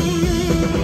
Mm-hmm.